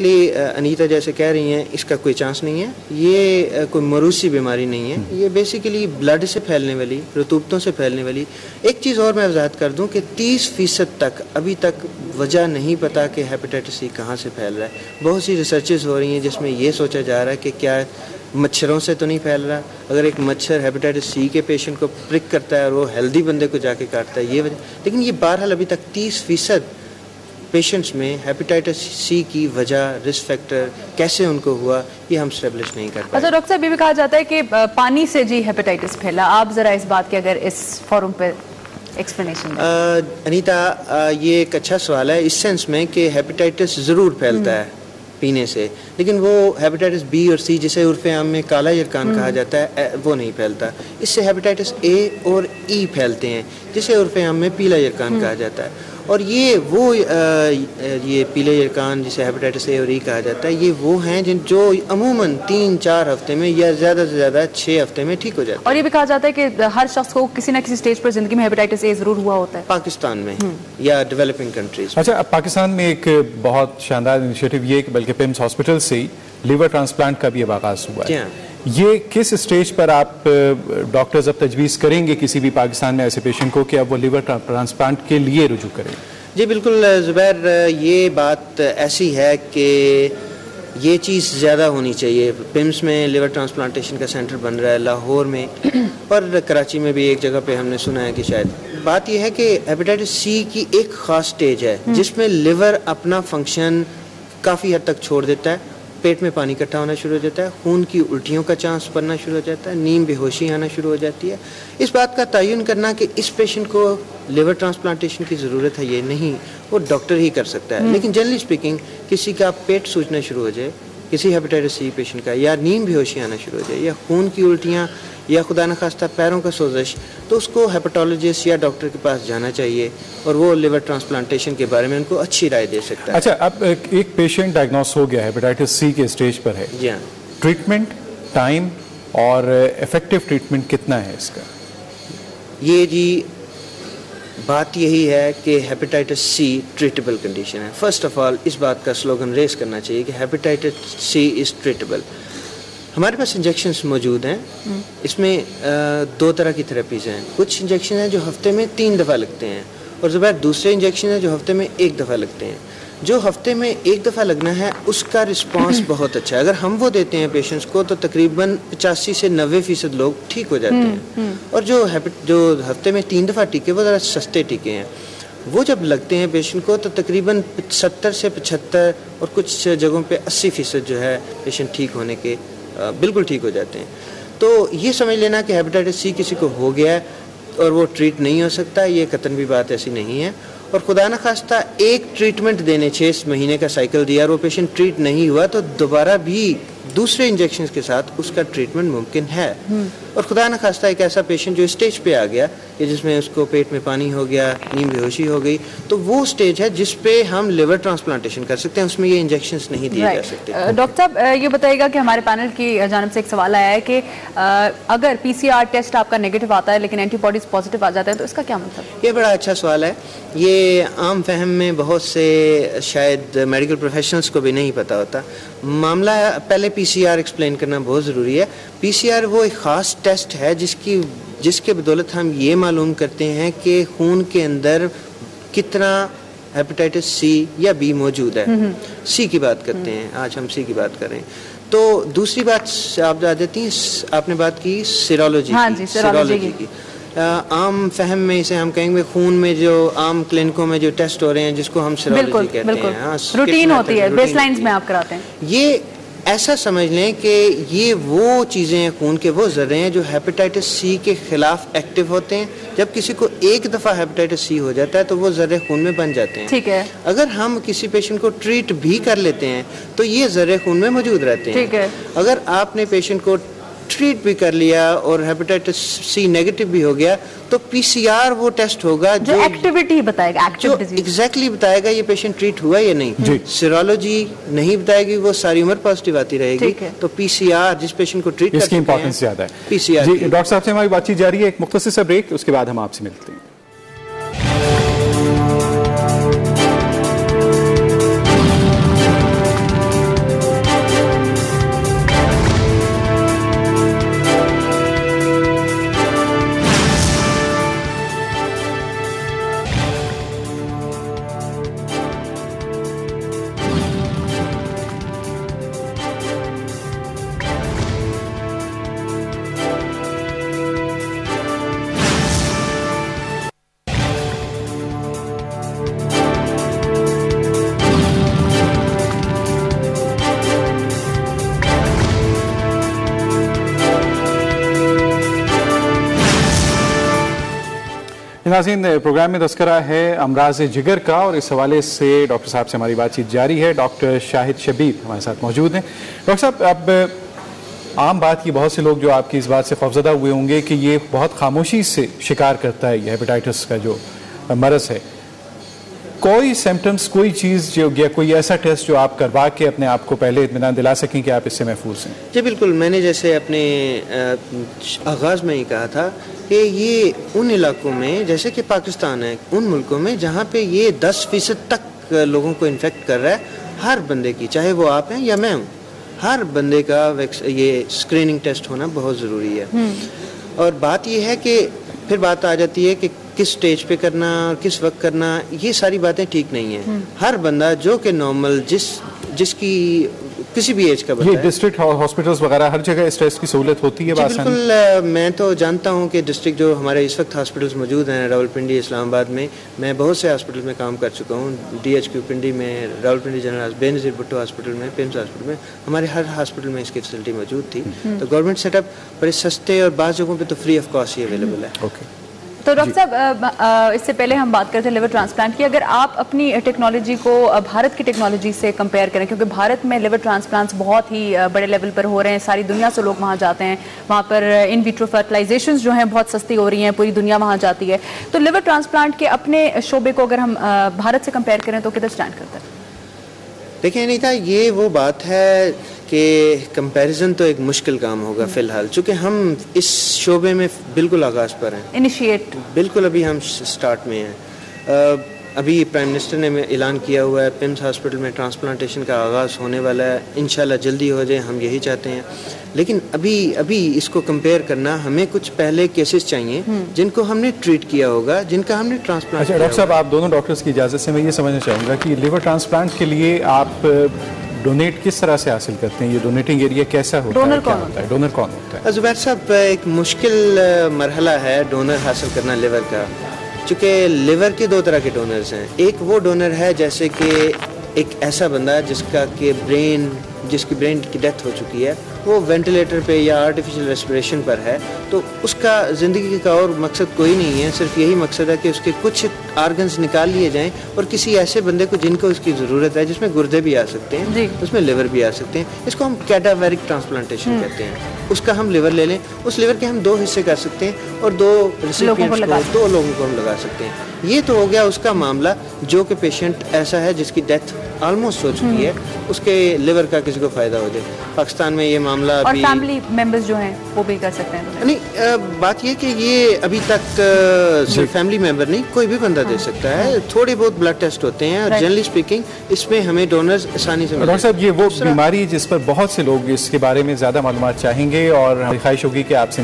لی انیتا uh, جیسے کہہ رہی ہیں، اس کا کوئی چانس نہیں ہے۔ یہ uh, کوئی مروسی بیماری نہیں ہے۔ یہ بیسیکلی بلڈ سے پھیلنے والی، رتوبتوں سے پھیلنے والی۔ ایک چیز اور میں وضاحت کر دوں کہ تیس فیصد تک ابھی تک وجہ نہیں پتا کہ ہیپیٹائٹس سی کہاں سے پھیل رہا ہے۔ بہت سی ریسرچز ہو رہی ہیں جس میں یہ سوچا جا رہا ہے کہ کیا مچھروں سے تو نہیں پھیل رہا۔ اگر ایک مچھر ہیپیٹائٹس سی کے پیشنٹ کو پرک کرتا ہے اور وہ ہیلدی بندے کو جا کے کاٹتا ہے، یہ وجہ۔ لیکن یہ بہرحال ابھی تک تیس فیصد پیشنٹس میں ہیپیٹائٹس سی کی وجہ رسک فیکٹر کیسے ان کو ہوا یہ ہم اسٹیبلش نہیں کر اچھا ڈاکٹر صاحب یہ بھی کہا جاتا ہے کہ پانی سے جی ہیپیٹائٹس پھیلا۔ آپ ذرا اس بات کے اگر اس فورم پہ ایکسپلینیشن انیتا یہ ایک اچھا سوال ہے۔ اس سینس میں کہ ہیپیٹائٹس ضرور پھیلتا ہے پینے سے لیکن وہ ہیپیٹائٹس بی اور سی جسے عرف عام میں کالا یرکان کہا جاتا ہے وہ نہیں پھیلتا۔ اس سے ہیپیٹائٹس اے اور ای پھیلتے ہیں جسے عرف عام میں پیلا یرکان کہا جاتا ہے۔ اور یہ وہ یہ پیلے یرکان جسے ہیپیٹائٹس اے اور ای کہا جاتا ہے یہ وہ ہیں جن جو عموماً تین چار ہفتے میں یا زیادہ سے زیادہ چھ ہفتے میں ٹھیک ہو جاتا ہے اور یہ بھی کہا جاتا ہے کہ ہر شخص کو کسی نہ کسی سٹیج پر زندگی میں ہیپیٹائٹس اے ضرور ہوا ہوتا ہے۔ پاکستان میں یا ڈیولپنگ کنٹریز اچھا اب پاکستان میں ایک بہت شاندار انیشیٹو یہ کہ بلکہ پیمس ہاسپٹل سے لیور ٹرانسپلانٹ کا بھی اب آغاز ہوا ہے۔ یہ کس اسٹیج پر آپ ڈاکٹرز اب تجویز کریں گے کسی بھی پاکستان میں ایسے پیشنٹ کو کہ اب وہ لیور ٹرانسپلانٹ کے لیے رجوع کریں؟ جی بالکل زبیر یہ بات ایسی ہے کہ یہ چیز زیادہ ہونی چاہیے۔ پمس میں لیور ٹرانسپلانٹیشن کا سینٹر بن رہا ہے لاہور میں۔ اور کراچی میں بھی ایک جگہ پہ ہم نے سنا ہے کہ شاید۔ بات یہ ہے کہ ہیپیٹائٹس سی کی ایک خاص سٹیج ہے جس میں لیور اپنا فنکشن کافی حد تک چھوڑ دیتا ہے۔ پیٹ میں پانی اکٹھا ہونا شروع ہو جاتا ہے خون کی الٹیوں کا چانس بننا شروع ہو جاتا ہے نیم بے ہوشی آنا شروع ہو جاتی ہے۔ اس بات کا تعین کرنا کہ اس پیشنٹ کو لیور ٹرانسپلانٹیشن کی ضرورت ہے یہ نہیں وہ ڈاکٹر ہی کر سکتا ہے۔ لیکن جنرلی اسپیکنگ کسی کا پیٹ سوچنا شروع ہو جائے کسی ہیپیٹائٹس سی پیشنٹ کا یا نیم بے ہوشی آنا شروع ہو جائے یا خون کی الٹیاں یا خدا نخواستہ پیروں کا سوزش تو اس کو ہیپاٹولوجسٹ یا ڈاکٹر کے پاس جانا چاہیے اور وہ لیور ٹرانسپلانٹیشن کے بارے میں ان کو اچھی رائے دے سکتا ہے۔ اچھا اب ایک پیشنٹ ڈائگنوس ہو گیا ہیپاٹائٹس سی کے اسٹیج پر ہے۔ جی ہاں۔ ٹریٹمنٹ ٹائم اور افیکٹو ٹریٹمنٹ کتنا ہے اس کا؟ یہ جی بات یہی ہے کہ ہیپیٹائٹس سی ٹریٹبل کنڈیشن ہے۔ فرسٹ آف آل اس بات کا سلوگن ریس کرنا چاہیے کہ ہیپیٹائٹس سی از ٹریٹبل ہمارے پاس انجیکشنس موجود ہیں۔ اس میں دو طرح کی تھراپیز ہیں۔ کچھ انجیکشن ہیں جو ہفتے میں تین دفعہ لگتے ہیں اور زبیر دوسرے انجیکشن ہیں جو ہفتے میں ایک دفعہ لگتے ہیں۔ جو ہفتے میں ایک دفعہ لگنا ہے اس کا رسپانس بہت اچھا ہے۔ اگر ہم وہ دیتے ہیں پیشنٹس کو تو تقریباً پچاسی سے نوے فیصد لوگ ٹھیک ہو جاتے ہیں۔ اور جو جو ہفتے میں تین دفعہ ٹیکے وہ ذرا سستے ٹیکے ہیں۔ وہ جب لگتے ہیں پیشنٹ کو تو تقریباً ستر سے پچہتر اور کچھ جگہوں پہ اسی فیصد جو ہے پیشنٹ ٹھیک ہونے کے بالکل ٹھیک ہو جاتے ہیں۔ تو یہ سمجھ لینا کہ ہیپیٹائٹس سی کسی کو ہو گیا ہے۔ اور وہ ٹریٹ نہیں ہو سکتا، یہ قطن بھی بات ایسی نہیں ہے۔ اور خدا نخواستہ ایک ٹریٹمنٹ دینے، چھ مہینے کا سائیکل دیا اور وہ پیشنٹ ٹریٹ نہیں ہوا تو دوبارہ بھی دوسرے انجیکشن کے ساتھ اس کا ٹریٹمنٹ ممکن ہے۔ اور خدا نخواستہ ایک ایسا پیشنٹ جو اسٹیج پہ آ گیا کہ جس میں اس کو پیٹ میں پانی ہو گیا نیم بے ہوشی ہو گئی تو وہ اسٹیج ہے جس پہ ہم لیور ٹرانسپلانٹیشن کر سکتے ہیں اس میں یہ انجیکشنز نہیں دیے جا سکتے۔ ڈاکٹر صاحب یہ بتائیے گا کہ ہمارے پینل کی جانب سے ایک سوال آیا ہے کہ اگر پی سی آر ٹیسٹ آپ کا نیگیٹو آتا ہے لیکن اینٹی باڈیز پازیٹیو آ جاتا ہے تو اس کا کیا مطلب؟ یہ بڑا اچھا سوال ہے۔ یہ عام فہم میں بہت سے شاید میڈیکل پروفیشنلز کو بھی نہیں پتا ہوتا۔ معاملہ پہلے پی سی آر ایکسپلین کرنا بہت ضروری ہے۔ پی سی آر وہ ایک خاص ٹیسٹ ہے جس کی جس کے بدولت ہم یہ معلوم کرتے ہیں کہ خون کے اندر کتنا ہیپیٹائٹس سی یا بی موجود ہے۔ سی کی بات کرتے ہیں۔ آج ہم سی کی بات کریں تو دوسری بات آپ جا دیتی ہیں آپ نے بات کی سیرولوجی کی سیرولوجی کی۔ عام فہم میں اسے ہم کہیں گے خون میں جو عام کلینکوں میں جو ٹیسٹ ہو رہے ہیں جس کو ہم سیرولوجی کہتے ہیں۔ روٹین ہوتی ہے بیس لائنز میں آپ کراتے ہیں۔ یہ ایسا سمجھ لیں کہ یہ وہ چیزیں ہیں خون کے وہ ذرے ہیں جو ہیپیٹائٹس سی کے خلاف ایکٹیو ہوتے ہیں۔ جب کسی کو ایک دفعہ ہیپیٹائٹس سی ہو جاتا ہے تو وہ ذرے خون میں بن جاتے ہیں۔ ٹھیک ہے۔ اگر ہم کسی پیشنٹ کو ٹریٹ بھی کر لیتے ہیں تو یہ ذرے خون میں موجود رہتے ہیں۔ ٹھیک ہے۔ اگر آپ نے پیشنٹ کو ٹریٹ بھی کر لیا اور ہیپیٹائٹس سی نیگیٹو بھی ہو گیا تو پی سی آر وہ ٹیسٹ ہوگا جو ایکٹیویٹی بتائے گا جو ایگزیکٹلی بتائے گا یہ پیشنٹ ٹریٹ ہوا یا نہیں۔ سیرولوجی نہیں بتائے گی وہ ساری عمر پازیٹیو آتی رہے گی۔ تو پی سی آر جس پیشنٹ کو ٹریٹ اس کی امپورٹنس زیادہ ہے۔ پی سی آر ڈاکٹر صاحب سے ہماری بات چیت جاری ہے ایک مختصر سا بریک اس کے بعد ہم آپ سے ملتے ہیں۔ ناظرین، پروگرام میں تذکرہ ہے امراض جگر کا اور اس حوالے سے ڈاکٹر صاحب سے ہماری بات چیت جاری ہے۔ ڈاکٹر شاہد شبیر ہمارے ساتھ موجود ہیں۔ ڈاکٹر صاحب، اب عام بات کی بہت سے لوگ جو آپ کی اس بات سے خوفزدہ ہوئے ہوں گے کہ یہ بہت خاموشی سے شکار کرتا ہے، یہ ہیپیٹائٹس کا جو مرض ہے۔ کوئی سمٹمز کوئی چیز جو یا کوئی ایسا ٹیسٹ جو آپ کروا کے اپنے آپ کو پہلے اطمینان دلا سکیں کہ آپ اس سے محفوظ ہیں؟ جی بالکل میں نے جیسے اپنے آغاز میں ہی کہا تھا کہ یہ ان علاقوں میں جیسے کہ پاکستان ہے ان ملکوں میں جہاں پہ یہ دس فیصد تک لوگوں کو انفیکٹ کر رہا ہے ہر بندے کی چاہے وہ آپ ہیں یا میں ہوں ہر بندے کا یہ اسکریننگ ٹیسٹ ہونا بہت ضروری ہے۔ اور بات یہ ہے کہ پھر بات آ جاتی ہے کہ کس سٹیج پہ کرنا کس وقت کرنا یہ ساری باتیں ٹھیک نہیں ہیں۔ ہر بندہ جو کہ نارمل جس جس کی کسی بھی ایج کا یہ ڈسٹرکٹ ہاسپٹلز وغیرہ ہر جگہ اس ٹیسٹ کی سہولت ہوتی ہے جی بالکل میں تو جانتا ہوں کہ ڈسٹرکٹ جو ہمارے اس وقت ہاسپٹلز موجود ہیں راول پنڈی اسلام آباد میں میں بہت سے ہاسپٹل میں کام کر چکا ہوں۔ ڈی ایچ کیو پنڈی میں راول پنڈی جنرل بے نظیر بھٹو ہاسپٹل میں پیمس ہاسپٹل میں ہمارے ہر ہاسپٹل میں اس کی فیسلٹی موجود تھی۔ تو گورنمنٹ سیٹ اپ بڑے سستے اور بعض جگہوں پہ تو فری آف کاسٹ ہی اویلیبل ہے۔ اوکے تو ڈاکٹر صاحب اس سے پہلے ہم بات کرتے ہیں لیور ٹرانسپلانٹ کی۔ اگر آپ اپنی ٹیکنالوجی کو بھارت کی ٹیکنالوجی سے کمپیئر کریں کیونکہ بھارت میں لیور ٹرانسپلانٹس بہت ہی بڑے لیول پر ہو رہے ہیں ساری دنیا سے لوگ وہاں جاتے ہیں۔ وہاں پر ان ویٹرو فرٹلائزیشنز جو ہیں بہت سستی ہو رہی ہیں پوری دنیا وہاں جاتی ہے۔ تو لیور ٹرانسپلانٹ کے اپنے شعبے کو اگر ہم بھارت سے کمپیئر کریں تو کدھر اسٹینڈ کرتے ہیں دیکھیں انیتا یہ وہ بات ہے کہ کمپیریزن تو ایک مشکل کام ہوگا فی الحال چونکہ ہم اس شعبے میں بالکل آغاز پر ہیں۔ انیشیٹ بالکل ابھی ہم سٹارٹ میں ہیں۔ ابھی پرائم منسٹر نے اعلان کیا ہوا ہے پمس ہاسپٹل میں ٹرانسپلانٹیشن کا آغاز ہونے والا ہے۔ انشاءاللہ جلدی ہو جائے ہم یہی چاہتے ہیں۔ لیکن ابھی ابھی اس کو کمپیئر کرنا ہمیں کچھ پہلے کیسز چاہیے جن کو ہم نے ٹریٹ کیا ہوگا جن کا ہم نے ٹرانسپلانٹ اچھا ڈاکٹر صاحب آپ دونوں ڈاکٹرز کی اجازت سے میں یہ سمجھنا چاہوں گا کہ لیور ٹرانسپلانٹ کے لیے آپ ڈونیٹ کس طرح سے حاصل کرتے ہیں؟ یہ ڈونیٹنگ ایریا کیسا ہوتا ڈونر کون ہوتا ہے؟ ڈونر کون ہوتا ہے؟ زبیر صاحب ایک مشکل مرحلہ ہے ڈونر حاصل کرنا لیور کا۔ چونکہ لیور کے دو طرح کے ڈونرز ہیں۔ ایک وہ ڈونر ہے جیسے کہ ایک ایسا بندہ جس کا کہ برین جس کی برین کی ڈیتھ ہو چکی ہے۔ وہ وینٹیلیٹر پہ یا آرٹیفیشل ریسپریشن پر ہے تو اس کا زندگی کا اور مقصد کوئی نہیں ہے صرف یہی مقصد ہے کہ اس کے کچھ آرگنز نکال لیے جائیں اور کسی ایسے بندے کو جن کو اس کی ضرورت ہے جس میں گردے بھی آ سکتے ہیں جی۔ اس میں لیور بھی آ سکتے ہیں۔ اس کو ہم کیٹاویرک ٹرانسپلانٹیشن کہتے ہیں۔ اس کا ہم لیور لے لیں۔ اس لیور کے ہم دو حصے کر سکتے ہیں اور دو ریسیپینٹس کو دو لوگوں کو ہم لگا سکتے ہیں۔ یہ تو ہو گیا اس کا معاملہ جو کہ پیشنٹ ایسا ہے جس کی ڈیتھ آلموسٹ ہو چکی ہے اس کے لیور کا کسی کو فائدہ ہو جائے۔ پاکستان میں یہ معاملہ اور فیملی ممبرز جو ہیں وہ بھی کر سکتے ہیں۔ نہیں بات یہ کہ یہ ابھی تک صرف فیملی ممبر نہیں کوئی بھی بندہ دے سکتا ہے۔ تھوڑے بہت بلڈ ٹیسٹ ہوتے ہیں اور جنرلی اسپیکنگ اس میں ہمیں ڈونرز آسانی سے ڈاکٹر صاحب یہ وہ بیماری جس پر بہت سے لوگ اس کے بارے میں زیادہ معلومات چاہیں گے اور خواہش ہوگی کہ آپ سے